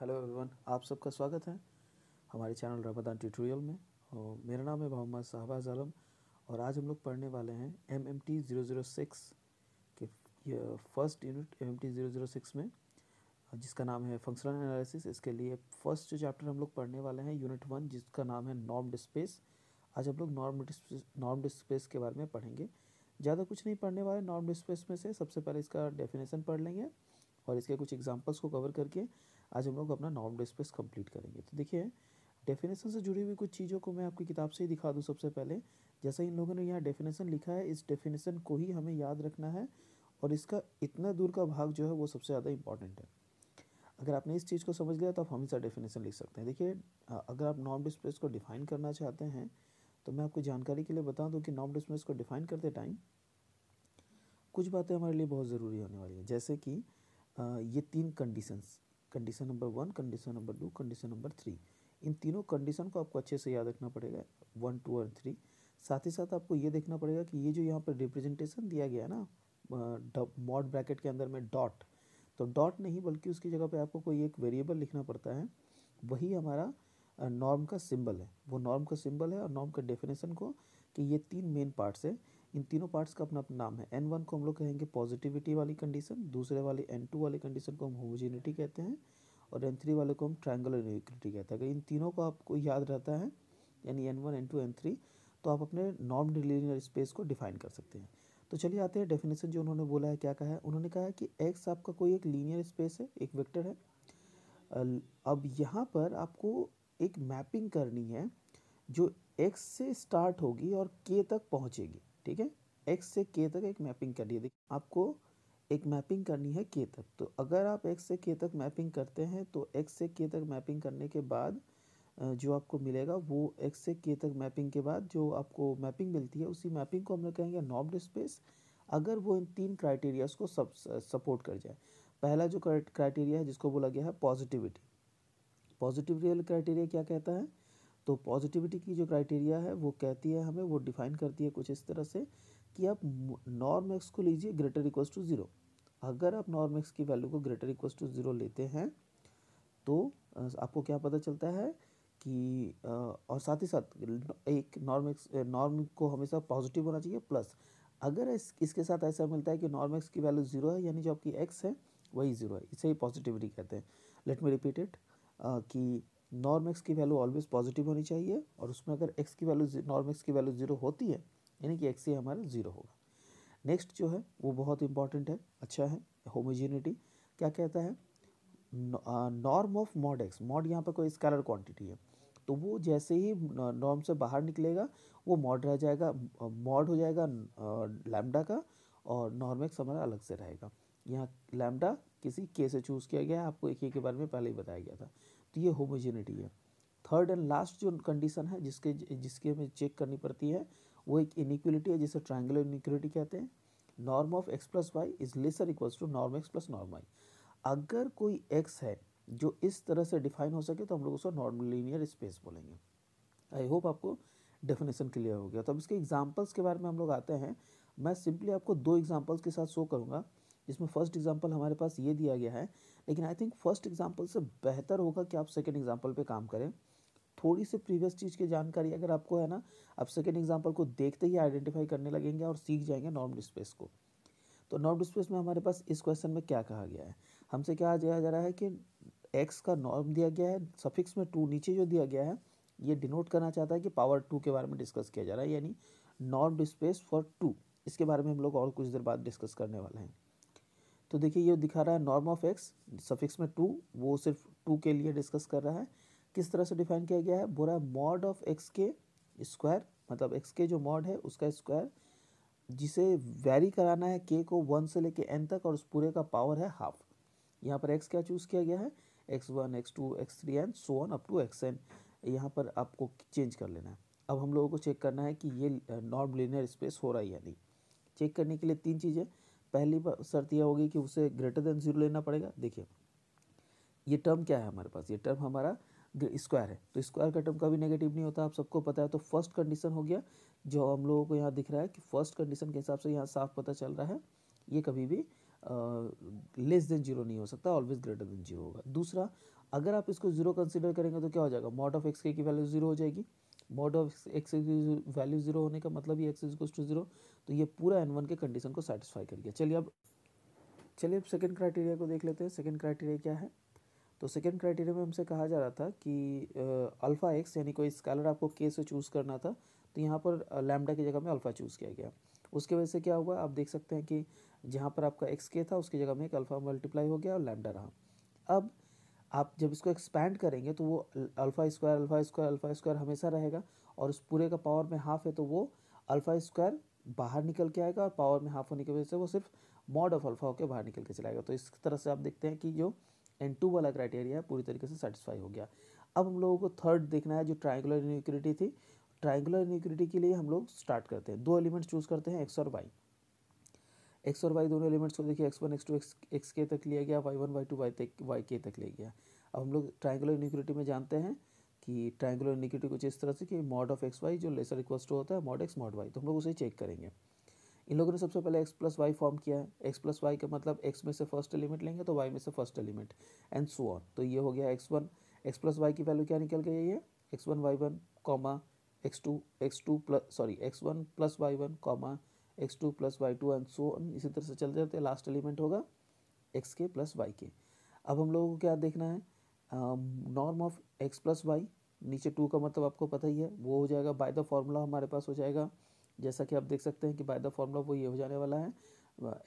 Hello everyone आप सबका स्वागत है हमारे चैनल रमदान ट्यूटोरियल में। और मेरा नाम है मोहम्मद शहबाज आलम और आज हम लोग पढ़ने वाले हैं M M T zero zero six के first unit M M T zero zero six में, जिसका नाम है फंक्शनल एनालिसिस इसके लिए फ़र्स्ट चैप्टर हम लोग पढ़ने वाले हैं यूनिट वन जिसका नाम है नॉर्म स्पेस आज हम लोग नॉर्म नॉर्म स्पेस के बारे में पढ़ेंगे। ज़्यादा कुछ नहीं पढ़ने वाले नॉर्म स्पेस में से सबसे पहले इसका डेफिनेशन पढ़ लेंगे और इसके कुछ एग्जांपल्स को कवर करके आज हम लोग अपना नॉर्म स्पेस कंप्लीट करेंगे। तो देखिए डेफिनेशन से जुड़ी हुई कुछ चीज़ों को मैं आपकी किताब से ही दिखा दूँ सबसे पहले। जैसा इन लोगों ने यहाँ डेफिनेशन लिखा है, इस डेफिनेशन को ही हमें याद रखना है और इसका इतना दूर का भाग जो है वो सबसे ज़्यादा इंपॉर्टेंट है। अगर आपने इस चीज़ को समझ लिया तो आप हमेशा डेफिनेशन लिख सकते हैं। देखिए, अगर आप नॉर्म डिस्प्लेस को डिफाइन करना चाहते हैं तो मैं आपको जानकारी के लिए बता दूँ कि नॉर्म डिस्प्लेस को डिफाइन करते टाइम कुछ बातें हमारे लिए बहुत ज़रूरी होने वाली हैं। जैसे कि ये तीन conditions condition number one condition number two condition number three इन तीनों कंडीशन को आपको अच्छे से याद रखना पड़ेगा। वन टू और थ्री साथ ही साथ आपको ये देखना पड़ेगा कि ये जो यहाँ पर रिप्रेजेंटेशन दिया गया है ना मॉड ब्रैकेट के अंदर में डॉट तो डॉट नहीं बल्कि उसकी जगह पे आपको कोई एक वेरिएबल लिखना पड़ता है। वही हमारा नॉर्म का सिंबल है। वो नॉर्म का सिंबल है और नॉर्म का डेफिनेशन को कि ये तीन मेन पार्ट्स है। इन तीनों पार्ट्स का अपना अपना नाम है। एन वन को हम लोग कहेंगे पॉजिटिविटी वाली कंडीशन दूसरे वाले एन टू वाली कंडीशन को हम होमोजिनिटी कहते हैं, और एन थ्री वाले को हम ट्रायंगुलर इनिक्विटी कहते हैं। अगर इन तीनों को आपको याद रहता है, यानी N one N two N three तो आप अपने नॉर्म लीनियर स्पेस को डिफाइन कर सकते हैं। तो चलिए आते हैं डेफिनेशन जो उन्होंने बोला है, क्या कहा है? उन्होंने कहा है कि एक्स आपका कोई एक लीनियर स्पेस है, एक वेक्टर है। अब यहाँ पर आपको एक मैपिंग करनी है, जो एक्स से स्टार्ट होगी और के तक पहुँचेगी। ठीक है? एक्स से के तक एक मैपिंग करनी है। देखिए, आपको एक मैपिंग करनी है के तक। तो अगर आप एक्स से के तक मैपिंग करते हैं तो एक्स से के तक मैपिंग करने के बाद जो आपको मिलेगा, वो एक्स से के तक मैपिंग के बाद जो आपको मैपिंग मिलती है, उसी मैपिंग को हम लोग कहेंगे नॉर्म्ड स्पेस अगर वो इन तीन क्राइटेरियाज को सब सपोर्ट कर जाए। पहला जो क्राइटेरिया है, जिसको बोला गया है पॉजिटिविटी पॉजिटिव रियल क्राइटेरिया क्या कहता है? तो पॉजिटिविटी की जो क्राइटेरिया है, वो कहती है हमें, वो डिफाइन करती है कुछ इस तरह से कि आप नॉर्म एक्स को लीजिए ग्रेटर इक्वल्स टू ज़ीरो अगर आप नॉर्म एक्स की वैल्यू को ग्रेटर इक्वल्स टू ज़ीरो लेते हैं तो आपको क्या पता चलता है कि और साथ ही साथ एक नॉर्म एक्स नॉर्म को हमेशा पॉजिटिव होना चाहिए प्लस अगर इस, इसके साथ ऐसा मिलता है कि नॉर्म एक्स की वैल्यू ज़ीरो है, यानी जो आपकी एक्स है, वही ज़ीरो है। इसे ही पॉजिटिविटी कहते हैं। लेट मी रिपीट इट कि नॉर्म एक्स की वैल्यू ऑलवेज पॉजिटिव होनी चाहिए और उसमें अगर एक्स की वैल्यू नॉर्म एक्स की वैल्यू ज़ीरो होती है, यानी कि एक्स ही हमारा ज़ीरो होगा। नेक्स्ट जो है, वो बहुत इंपॉर्टेंट है अच्छा है, होमोजीनिटी। क्या कहता है? Norm of mod X, mod यहाँ पर कोई स्कैलर क्वांटिटी है तो वो जैसे ही नॉर्म से बाहर निकलेगा, वो मॉड रह जाएगा, मॉड हो जाएगा लैम्डा का, और नॉर्म एक्स हमारा अलग से रहेगा। यहाँ लैम्डा किसी के से चूज़ किया गया है, आपको एक के बारे में पहले ही बताया गया था। तो ये होमोजेनिटी है। थर्ड एंड लास्ट जो कंडीशन है, जिसके, जिसकी हमें चेक करनी पड़ती है, वो एक इनिक्वलिटी है, जिसे ट्रायंगुलर इनिक्वलिटी कहते हैं। Norm of X plus Y is lesser equals to norm X plus norm Y अगर कोई एक्स है, जो इस तरह से डिफाइन हो सके तो हम लोग उसको नॉर्मल लीनियर स्पेस बोलेंगे। आई होप आपको डेफिनेशन क्लियर हो गया। तो अब इसके एग्जाम्पल्स के बारे में हम लोग आते हैं। मैं सिंपली आपको दो एग्जाम्पल्स के साथ शो करूँगा, जिसमें फ़र्स्ट एग्ज़ाम्पल हमारे पास ये दिया गया है लेकिन आई थिंक फ़र्स्ट एग्ज़ाम्पल से बेहतर होगा कि आप सेकेंड एग्ज़ाम्पल पे काम करें। थोड़ी सी प्रीवियस चीज़ की जानकारी अगर आपको है ना, आप सेकेंड एग्ज़ाम्पल को देखते ही आइडेंटिफाई करने लगेंगे और सीख जाएँगे नॉर्म स्पेस को। तो नॉर्म स्पेस में हमारे पास इस क्वेश्चन में क्या कहा गया है? हमसे क्या दिया जा रहा है कि एक्स का नॉर्म दिया गया है सफिक्स में टू नीचे जो दिया गया है, ये डिनोट करना चाहता है कि पावर टू के बारे में डिस्कस किया जा रहा है, यानी नॉर्म स्पेस फॉर टू इसके बारे में हम लोग और कुछ देर बाद डिस्कस करने वाले हैं। तो देखिए ये दिखा रहा है नॉर्म ऑफ़ एक्स सफिक्स में टू वो सिर्फ़ टू के लिए डिस्कस कर रहा है। किस तरह से डिफाइन किया गया है? बोला मॉड ऑफ़ एक्स के स्क्वायर मतलब एक्स के जो मॉड है, उसका स्क्वायर जिसे वेरी कराना है के को वन से लेके एन तक और उस पूरे का पावर है हाफ़ यहाँ पर एक्स क्या चूज़ किया गया है? X one X two X three and so on up to X N यहाँ पर आपको चेंज कर लेना है। अब हम लोगों को चेक करना है कि ये नॉर्म लिनियर स्पेस हो रहा है या नहीं। चेक करने के लिए तीन चीज़ें। पहली शर्त यह होगी कि उसे ग्रेटर देन ज़ीरो लेना पड़ेगा। देखिए, ये टर्म क्या है हमारे पास? ये टर्म हमारा स्क्वायर है। तो स्क्वायर का टर्म कभी नेगेटिव नहीं होता, आप सबको पता है। तो फ़र्स्ट कंडीशन हो गया, जो हम लोगों को यहाँ दिख रहा है कि फ़र्स्ट कंडीशन के हिसाब से यहाँ साफ़ पता चल रहा है। ये कभी भी लेस देन ज़ीरो नहीं हो सकता ऑलवेज ग्रेटर देन ज़ीरो होगा। दूसरा, अगर आप इसको ज़ीरो कंसिडर करेंगे तो क्या हो जाएगा? मॉड ऑफ़ एक्स के की वैल्यू ज़ीरो हो जाएगी। Mod of X value zero होने का मतलब ही एक्स इज़ टू ज़ीरो तो ये पूरा एन वन के कंडीशन को सेटिस्फाई कर गया। चलिए अब चलिए अब सेकेंड क्राइटेरिया को देख लेते हैं। सेकेंड क्राइटेरिया क्या है? तो सेकेंड क्राइटेरिया में हमसे कहा जा रहा था कि अल्फ़ा एक्स यानी कोई स्कैलर आपको के से चूज़ करना था तो यहाँ पर लैमडा की जगह में अल्फ़ा चूज़ किया गया। उसके वजह से क्या हुआ? आप देख सकते हैं कि जहाँ पर आपका एक्स के था, उसकी जगह में एक अल्फ़ा मल्टीप्लाई हो गया और लैमडा रहा। अब आप जब इसको एक्सपैंड करेंगे तो वो alpha square alpha square alpha square हमेशा रहेगा और उस पूरे का पावर में हाफ़ है तो वो अल्फ़ा स्क्वायर बाहर निकल के आएगा और पावर में हाफ़ होने की वजह से वो सिर्फ़ मॉड ऑफ़ अल्फ़ा होकर बाहर निकल के चलाएगा। तो इस तरह से आप देखते हैं कि जो एन टू वाला क्राइटेरिया है, पूरी तरीके से सेटिस्फाई हो गया। अब हम लोगों को थर्ड देखना है, जो ट्राइंगुलर इनिक्विटी थी। ट्राइंगुलर इनिक्विटी के लिए हम लोग स्टार्ट करते हैं। दो एलिमेंट्स चूज़ करते हैं एक्स और वाई एक्स और वाई दोनों एलिमेंट्स को देखिए, X one, X two, X X K तक लिया गया, Y one, Y two, Y तक, वाई के तक लिया गया। अब हम लोग ट्राइंगुलर इनिक्विटी में जानते हैं कि ट्राइंगुलर इनिक्विटी कुछ इस तरह से कि मॉड ऑफ़ एक्स वाई जो लेसर इक्वल्स टू होता है मॉड एक्स मॉड वाई तो हम लोग उसे चेक करेंगे। इन लोगों ने सबसे पहले एक्स प्लस वाई फॉर्म किया है। एक्स प्लस वाई का मतलब एक्स में से फ़र्स्ट एलिमेंट लेंगे तो वाई में से first element and so on तो ये हो गया X one. X plus Y की वैल्यू क्या निकल गई है X one Y one comma X two X two plus sorry X one plus Y one comma X two plus Y two and so इसी तरह से चलते जाते लास्ट एलिमेंट होगा X K plus Y K. अब हम लोगों को क्या देखना है? Norm of X plus Y नीचे टू का मतलब आपको पता ही है, वो हो जाएगा बाय द फॉर्मूला हमारे पास हो जाएगा। जैसा कि आप देख सकते हैं कि बाय द फॉर्मूला वो ये हो जाने वाला है।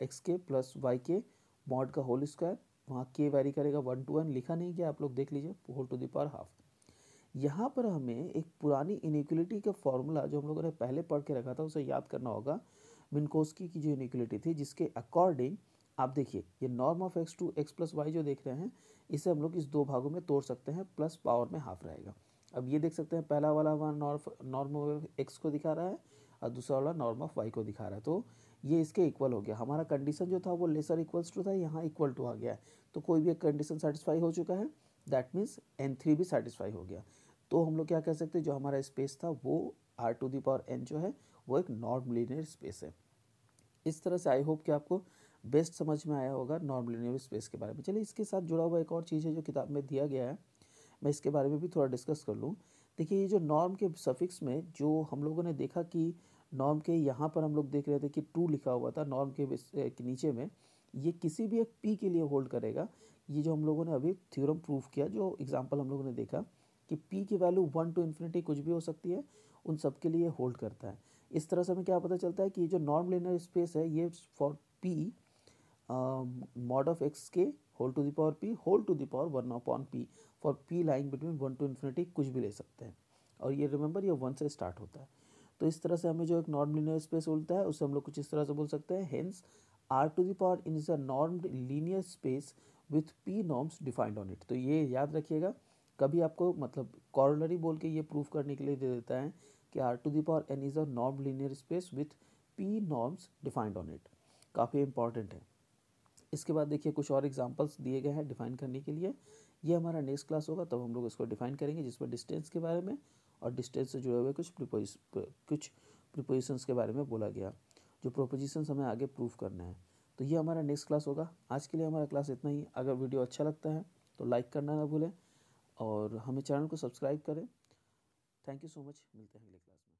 X K plus Y K mod का होल स्क्वायर वहाँ के वेरी करेगा वन टू वन लिखा नहीं गया, आप लोग देख लीजिए whole to the power half यहाँ पर हमें एक पुरानी इनिक्वलिटी का फॉर्मूला जो हम लोगों ने पहले पढ़ के रखा था, उसे याद करना होगा। मिनकोस्की की जो इनिक्वलिटी थी, जिसके अकॉर्डिंग आप देखिए, ये norm of x two x plus y जो देख रहे हैं, इसे हम लोग इस दो भागों में तोड़ सकते हैं प्लस पावर में हाफ़ रहेगा। अब ये देख सकते हैं, पहला वाला हमारा नॉर्म नॉर्म ऑफ़ एक्स को दिखा रहा है, और दूसरा वाला नॉर्म ऑफ़ वाई को दिखा रहा है। तो ये इसके इक्वल हो गया। हमारा कंडीशन जो था, वो लेसर इक्वल्स टू था, यहाँ इक्वल टू आ गया है। तो कोई भी एक कंडीशन सेटिस्फाई हो चुका है दैट मीन्स एन थ्री भी सेटिस्फाई हो गया। तो हम लोग क्या कह सकते हैं, जो हमारा स्पेस था, वो R to the power n जो है, वो एक नॉर्म लीनियर स्पेस है। इस तरह से आई होप कि आपको बेस्ट समझ में आया होगा नॉर्म लीनियर स्पेस के बारे में। चलिए इसके साथ जुड़ा हुआ एक और चीज़ है जो किताब में दिया गया है। मैं इसके बारे में भी थोड़ा डिस्कस कर लूँ। देखिए ये जो नॉर्म के सफिक्स में जो हम लोगों ने देखा कि नॉर्म के यहाँ पर हम लोग देख रहे थे कि टू लिखा हुआ था नॉर्म के, नीचे में ये किसी भी एक पी के लिए होल्ड करेगा। ये जो हम लोगों ने अभी थ्योरम प्रूफ किया जो एग्जांपल हम लोगों ने देखा कि पी की वैल्यू वन टू इन्फिनिटी कुछ भी हो सकती है उन सब के लिए होल्ड करता है। इस तरह से हमें क्या पता चलता है कि जो नॉर्म लिनियर स्पेस है, ये for p mod of x के whole to the power p whole to the power one upon p for p lying between one to infinity कुछ भी ले सकते हैं। और ये रिमेंबर ये वन से स्टार्ट होता है। तो इस तरह से हमें जो एक नॉर्म लिनियर स्पेस बोलता है, उसे हम लोग कुछ इस तरह से बोल सकते हैं। Hence R to the power n is a norm linear space with p norms defined on it तो ये याद रखिएगा। कभी आपको मतलब कॉर्नरी बोल के ये प्रूफ करने के लिए दे देता है कि R to the power n is a norm linear space with p norms defined on it काफ़ी इंपॉर्टेंट है। इसके बाद देखिए कुछ और एग्जांपल्स दिए गए हैं डिफाइन करने के लिए। ये हमारा नेक्स्ट क्लास होगा, तब हम लोग इसको डिफाइन करेंगे, जिसमें डिस्टेंस के बारे में और डिस्टेंस से जुड़े हुए कुछ प्रिपोज कुछ प्रिपोजिशंस के बारे में बोला गया। जो प्रोपोजिशंस हमें आगे प्रूफ करना है। तो ये हमारा नेक्स्ट क्लास होगा। आज के लिए हमारा क्लास इतना ही। अगर वीडियो अच्छा लगता है तो लाइक करना ना भूलें और हमें चैनल को सब्सक्राइब करें। थैंक यू सो मच मिलते हैं अगले क्लास में.